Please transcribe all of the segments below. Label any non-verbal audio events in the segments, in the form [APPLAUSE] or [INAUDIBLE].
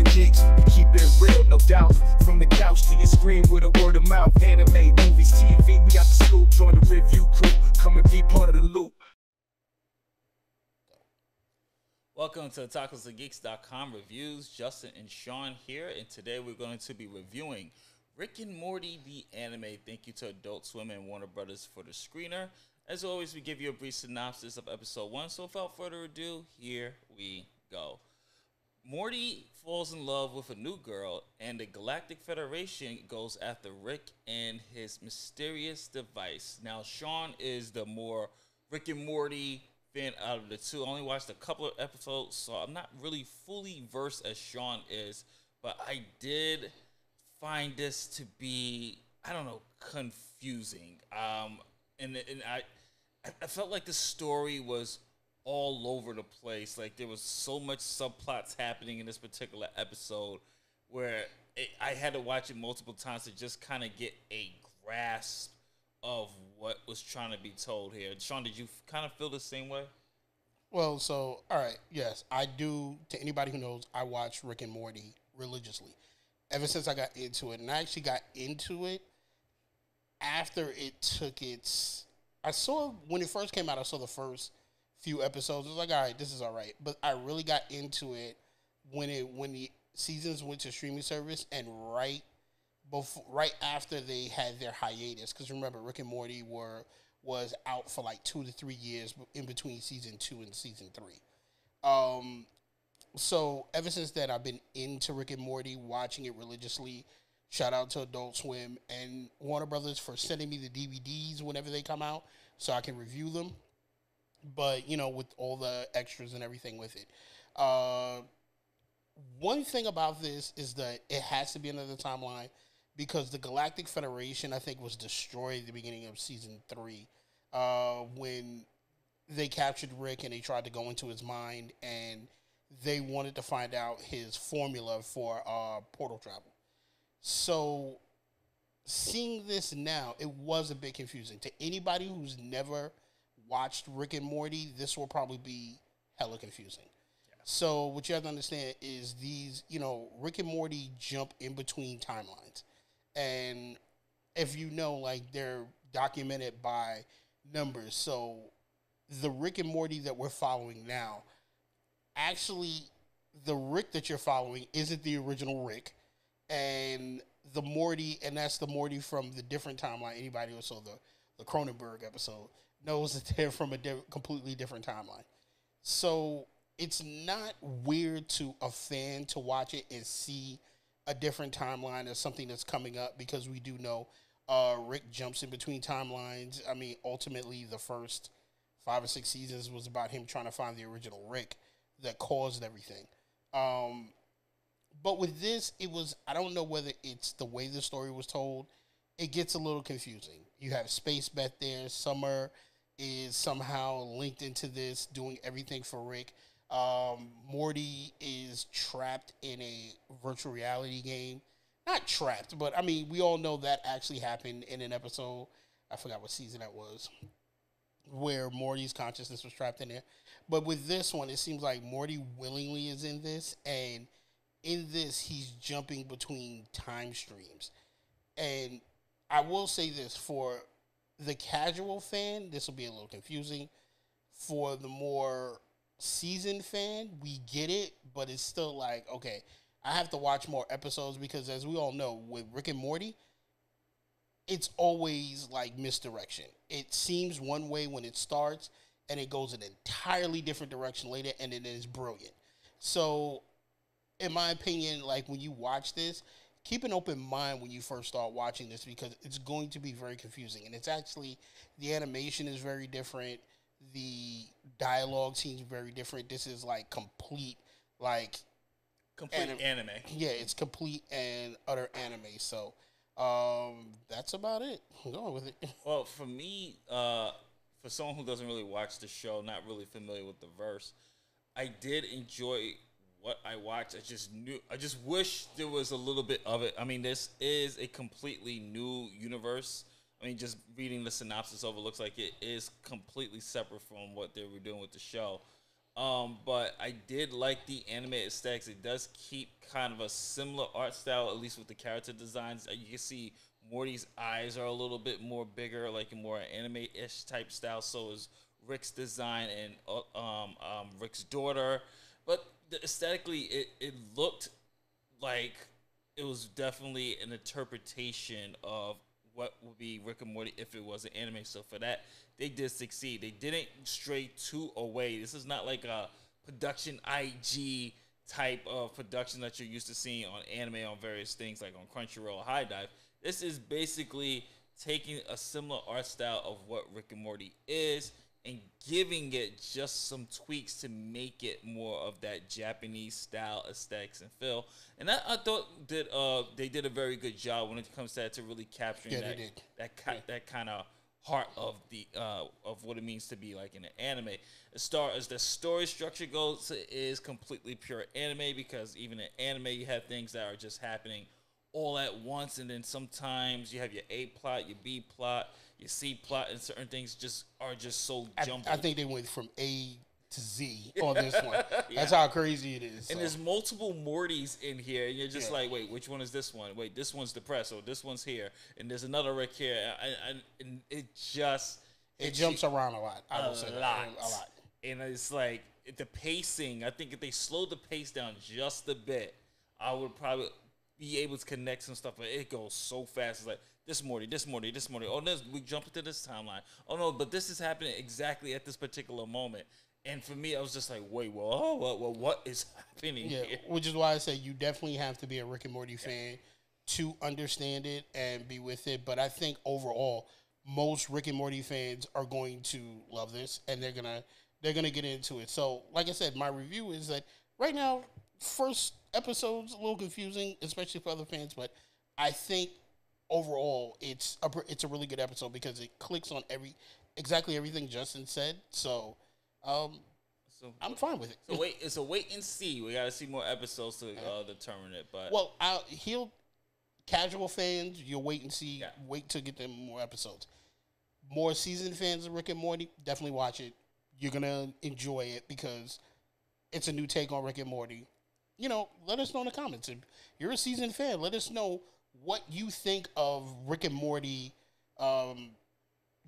and geeks. Keep it real, no doubt. From the couch to your screen with a word of mouth. Anime, movies, TV, we got the scoop. Join the review crew. Come and be part of the loop. Welcome to OtakusandGeeks.com reviews. Justin and Sean here, and today we're going to be reviewing Rick and Morty the anime. Thank you to Adult Swim and Warner Brothers for the screener. As always, we give you a brief synopsis of episode one. So, without further ado, here we go. Morty falls in love with a new girl, and the Galactic Federation goes after Rick and his mysterious device. Now, Sean is the more Rick and Morty fan out of the two. I only watched a couple of episodes, so I'm not really fully versed as Sean is, but I did find this to be, I don't know, confusing. Um, and and I, I felt like the story was all over the place. Like there was so much subplots happening in this particular episode, where it, I had to watch it multiple times to just kind of get a grasp of what was trying to be told here. Sean, did you kind of feel the same way? Well, so all right, yes, I do. To anybody who knows, I watch Rick and Morty religiously ever since I got into it, and I actually got into it after it took its. I saw when it first came out. I saw the first few episodes. I was like, all right, this is all right, but I really got into it when it when the seasons went to streaming service and right before, right after they had their hiatus. Because remember, Rick and Morty were was out for like two to three years in between season two and season three. Um, so ever since then, I've been into Rick and Morty, watching it religiously. Shout out to Adult Swim and Warner Brothers for sending me the DVDs whenever they come out, so I can review them. But you know, with all the extras and everything with it. Uh, one thing about this is that it has to be another timeline because the Galactic Federation, I think, was destroyed at the beginning of season three uh, when they captured Rick and they tried to go into his mind and they wanted to find out his formula for uh, portal travel. So, seeing this now, it was a bit confusing to anybody who's never watched Rick and Morty. This will probably be hella confusing. So, what you have to understand is these, you know, Rick and Morty jump in between timelines and if you know, like they're documented by numbers. So the Rick and Morty that we're following now, actually, the Rick that you're following isn't the original Rick, and the Morty, and that's the Morty from the different timeline. Anybody who saw the the Cronenberg episode knows that they're from a di- completely different timeline. So it's not weird to a fan to watch it and see a different timeline as something that's coming up because we do know uh, Rick jumps in between timelines. I mean, ultimately, the first five or six seasons was about him trying to find the original Rick that caused everything. Um, but with this, it was I don't know whether it's the way the story was told. It gets a little confusing. You have Space Beth there. Summer is somehow linked into this, doing everything for Rick. Um, Morty is trapped in a virtual reality game. Not trapped, but I mean, we all know that actually happened in an episode. I forgot what season that was, where Morty's consciousness was trapped in there. But with this one, it seems like Morty willingly is in this, and in this, he's jumping between time streams. And I will say this for the casual fan, this will be a little confusing. For the more seasoned fan, we get it, but it's still like, okay, I have to watch more episodes because as we all know, with Rick and Morty, it's always like misdirection. It seems one way when it starts and it goes an entirely different direction later and it is brilliant. So in my opinion, like when you watch this, keep an open mind when you first start watching this because it's going to be very confusing. And it's actually the animation is very different the dialogue seems very different. This is like complete, like complete anim- anime. Yeah, it's complete and utter anime. So um, that's about it. I'm going with it. [LAUGHS] Well, for me, uh, for someone who doesn't really watch the show, not really familiar with the verse, I did enjoy what I watched. I just knew. I just wish there was a little bit of it. I mean, this is a completely new universe I mean, just reading the synopsis over looks like it is completely separate from what they were doing with the show. Um, but I did like the anime aesthetics. It does keep kind of a similar art style, at least with the character designs. Uh, You can see Morty's eyes are a little bit more bigger, like a more anime-ish type style. So is Rick's design and uh, um, um, Rick's daughter. But aesthetically, it, it looked like it was definitely an interpretation of what would be Rick and Morty if it was an anime. So for that, they did succeed. They didn't stray too away. This is not like a production IG type of production that you're used to seeing on anime on various things like on Crunchyroll HIDIVE. This is basically taking a similar art style of what Rick and Morty is and giving it just some tweaks to make it more of that Japanese style aesthetics and feel. And I, I thought that uh, they did a very good job when it comes to that to really capturing Yeah, that that ki- that kind of heart of the uh, of what it means to be like in an anime. As far as the story structure goes, it is completely pure anime because even in anime you have things that are just happening all at once, and then sometimes you have your A plot, your B plot, your C plot, and certain things just are just so I, jumbled. I think they went from A to Z on this one. [LAUGHS] That's how crazy it is. and so. there's multiple Mortys in here, and you're just Yeah. like, wait, which one is this one? Wait, this one's depressed, or this one's here, and there's another Rick here, and, and, and it just it jumps around a lot. I will say lot. A lot. And it's like the pacing. I think if they slowed the pace down just a bit, I would probably be able to connect some stuff. But it goes so fast. It's like this morning, this morning, this morning. Oh, this we jump into this timeline. Oh no, but this is happening exactly at this particular moment. And for me, I was just like, wait, well, oh, well, well what is [LAUGHS] happening Yeah, here? which is why I say you definitely have to be a Rick and Morty fan to understand it and be with it. But I think overall, most Rick and Morty fans are going to love this, and they're gonna they're gonna get into it. So, like I said, my review is that right now, first episode's a little confusing, especially for other fans. But I think overall, it's a it's a really good episode because it clicks on every exactly everything Justin said. So, um, So, I'm fine with it. so wait, it's a wait and see. We got to see more episodes to uh, determine it. But Well, I, he'll casual fans. You'll wait and see. Yeah. Wait to get them more episodes. More seasoned fans of Rick and Morty definitely watch it. You're gonna enjoy it because it's a new take on Rick and Morty. You know, let us know in the comments if you're a seasoned fan. Let us know what you think of Rick and Morty, um,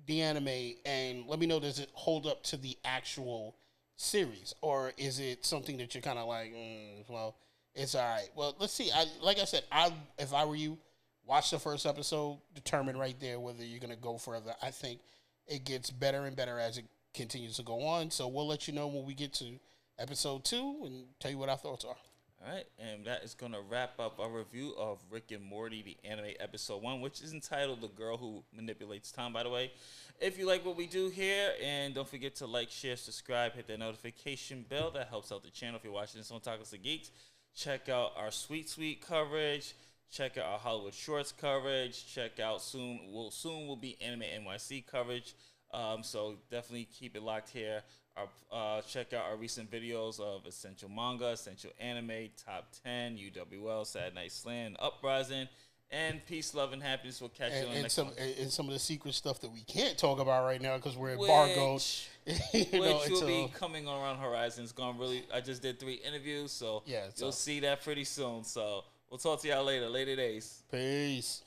the anime, and let me know does it hold up to the actual series or is it something that you're kind of like, mm, well, it's all right. Well, let's see. I like I said, I if I were you, watch the first episode, determine right there whether you're gonna go further. I think it gets better and better as it continues to go on. So we'll let you know when we get to episode two and tell you what our thoughts are. All right, and that is going to wrap up our review of Rick and Morty, the anime episode one, which is entitled "The Girl Who Manipulates Time." By the way, if you like what we do here, and don't forget to like, share, subscribe, hit that notification bell. That helps out the channel. If you're watching this on Otakus and Geeks, check out our Sweet Sweet coverage. Check out our Hollywood Shorts coverage. Check out soon. Will soon will be Anime NYC coverage. Um, so definitely keep it locked here. Our, uh, check out our recent videos of Essential Manga, Essential Anime, Top 10, UWL, Sad Night Slam, Uprising, and Peace, Love, and Happiness. We'll catch you And, on and next some one. and some of the secret stuff that we can't talk about right now because we're embargoed. Which, [LAUGHS] you know, which will be coming around Horizons. Gone really. I just did three interviews, so Yeah, you'll so- see that pretty soon. So we'll talk to y'all later. Later days. Peace.